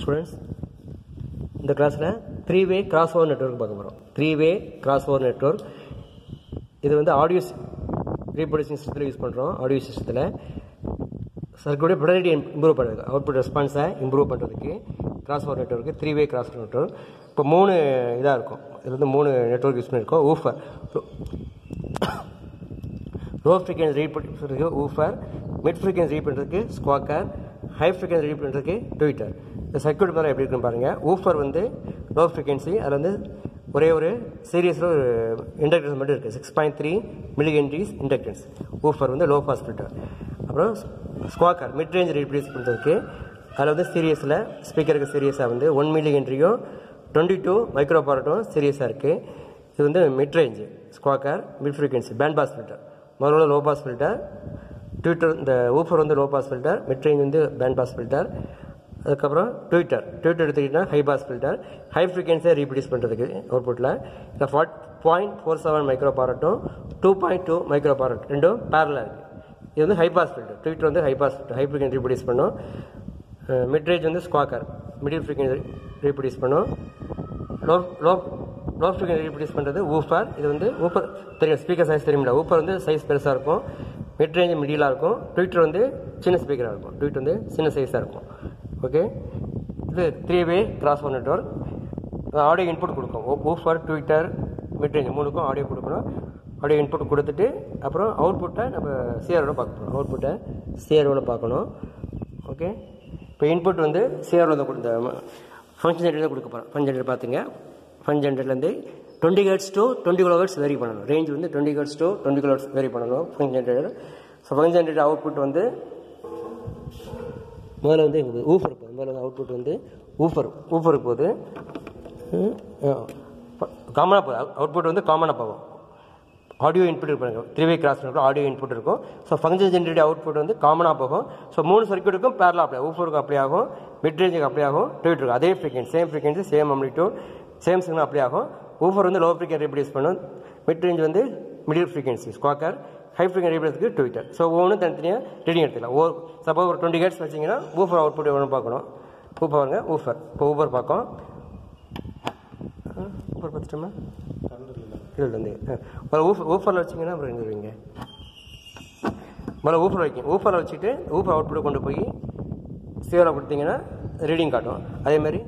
Students இந்த கிளாஸில் three way cross over network பார்க்க போகிறோம் three way cross over network இது வந்து ஆடியோ ரீப்ரொடியூசிங் சிஸ்டத்தில் யூஸ் பண்ணுறோம் ஆடியோ சிஸ்டத்தில் சர்க்கியூடைய ப்ரொடக்டி இம்ப்ரூவ் பண்ணுறதுக்கு அவுட்புட் ரெஸ்பான்ஸை இம்ப்ரூவ் பண்ணுறதுக்கு cross over network three way cross over network இப்போ மூணு இதாக இருக்கும். இது வந்து மூணு நெட்ஒர்க் யூஸ் பண்ணியிருக்கோம் ஊஃபர் லோ ஃப்ரீக்வன்சி ரீட் பண்ணுறதுக்கு ஊஃபர் மிட் ஃப்ரீக்வன்சி ரீட் பண்ணுறதுக்கு ஸ்குவாக்கர் ஹை ஃப்ரீக்வன்சி ரீட் பண்ணுறதுக்கு ட்விட்டர் இந்த சர்க்கியூட் மாதிரி எப்படி இருக்குன்னு பாருங்கள் ஊஃபர் வந்து லோ ஃப்ரீக்வன்சி அதில் வந்து ஒரே ஒரு சீரியஸில் ஒரு இண்டக்டன்ஸ் மட்டும் இருக்குது six point three millihenries inductance woofer வந்து லோ பாஸ் ஃபில்டர் அப்புறம் ஸ்குவாக்கர் மிட் ரேஞ்ச் ரீப்ளேஸ் பண்ணுறதுக்கு அதில் வந்து சீரியஸில் ஸ்பீக்கருக்கு சீரியஸாக வந்து ஒன் மில்லிகன்ட்ரியும் டுவெண்ட்டி டூ மைக்ரோ பாரட்டும் சீரியஸாக இருக்குது இது வந்து mid range squawker mid frequency band pass filter முதல்ல லோ பாஸ் ஃபில்டர் ட்விட்டர் இந்த ஊஃபர் வந்து low pass filter mid range வந்து பேண்ட் பாஸ் ஃபில்டர் அதுக்கப்புறம் ட்விட்டர் ட்விட்டர் எடுத்துக்கிட்டிங்கன்னா ஹை பாஸ் ஃபில்டர் ஹை ஃப்ரீக்வன்சியாக ரீப்ரடியூஸ் பண்ணுறதுக்கு அவுட்புட்டில் இந்த four point four seven micro பாரட்டும் two point two micro farad ரெண்டும் பேரலாக இருக்குது இது வந்து ஹை பாஸ் ஃபில்டர் ட்விட்டர் வந்து high pass filter high frequency reproduce பண்ணும். மிட்ரேஜ் வந்து ஸ்குவாக்கர் மிடில் ஃப்ரீக்வன்சி ரீப்ரடியூஸ் பண்ணும். Low low low frequency reproduce பண்ணுறது ஊஃபர் இது வந்து ஊஃபர் தெரியும். ஸ்பீக்கர் சைஸ் தெரியுமில்ல ஊஃபர் வந்து சைஸ் பெருசாக இருக்கும். மிட் ரேஞ்ச் மிடிலாக இருக்கும். ட்விட்டர் வந்து சின்ன ஸ்பீக்கராக இருக்கும். ட்விட் வந்து சின்ன சைஸாக இருக்கும். ஓகே இது three way crossover network audio input கொடுக்கும். ஊஃபர் ட்விட்டர் மிட்ரேஞ்ச் மூணுக்கும் ஆடியோ கொடுக்கணும். ஆடியோ இன்புட் கொடுத்துட்டு அப்புறம் அவுட்புட்டை நம்ம சிஆரோட பார்க்க போகிறோம் அவுட்புட்டை சிஆரோட பார்க்கணும். ஓகே இப்போ இன்புட் வந்து சிஆரோட தான் கொடுத்த ஃபங்க்ஷன் ஜென்ரேட்டர் தான் கொடுக்க போகிறோம் ஃபங்க்ஷன் ஜென்ரேட்டர் பார்த்துங்க function ஜென்ரேட்டர்லேருந்து twenty hertz to twenty kilo hertz vary பண்ணணும். ரேஞ்ச் வந்து twenty hertz to twenty kilo hertz vary பண்ணணும் function generator so function generator output வந்து முதல்ல வந்து ஊஃபர் போகுது முதல்ல வந்து அவுட்புட் வந்து ஊஃபர் ஊஃபருக்கு போகுது காமனாக போகுது அவுட்புட் வந்து காமனாக போகும். ஆடியோ இன்புட் இருப்பாங்க three way cross audio input இருக்கும். ஸோ ஃபங்க்ஷன் ஜென்ரேட் அவுட்புட் வந்து காமனாக போகும். ஸோ மூணு சர்க்கியூட்டுக்கும் பேரலாக அப்ளை ஊஃபருக்கும் அப்ளை ஆகும். மிட் ரேஞ்சுக்கு அப்ளை ஆகும். ட்விட்டருக்கு அதே frequency same frequency same amplitude same signal apply ஆகும். ஊஃபர் வந்து லோ ஃப்ரீக்வன்சி ரீப்ளேஸ் பண்ணும். மிட் ரேஞ்ச் வந்து middle frequency squawker high frequency ரீப்ளேஸ்க்கு tweeter so ஒவ்வொன்றும் தனித்தனியாக ரீடிங் எடுத்துக்கலாம். ஓ சப்போஸ் ஒரு டுவெண்ட்டி ஹெட்ஸ் வச்சிங்கன்னா ஊஃபர் அவுட்புட் எவ்வளோ பார்க்கணும். ஊஃபர் பாருங்க ஊஃபர் இப்போ ஊபர் பார்க்கும். ஊஃபர் பார்த்துட்டோமா? இல்லை வந்து ஊஃபர் ஊஃபரில் வச்சிங்கன்னா அப்புறம் எங்கே வருவீங்க? முதல்ல ஊஃபர் வைக்கும் ஊஃபரில் வச்சுட்டு ஊஃபர் அவுட்புட்டை கொண்டு போய் சிவரில் கொடுத்தீங்கன்னா ரீடிங் காட்டும். அதேமாதிரி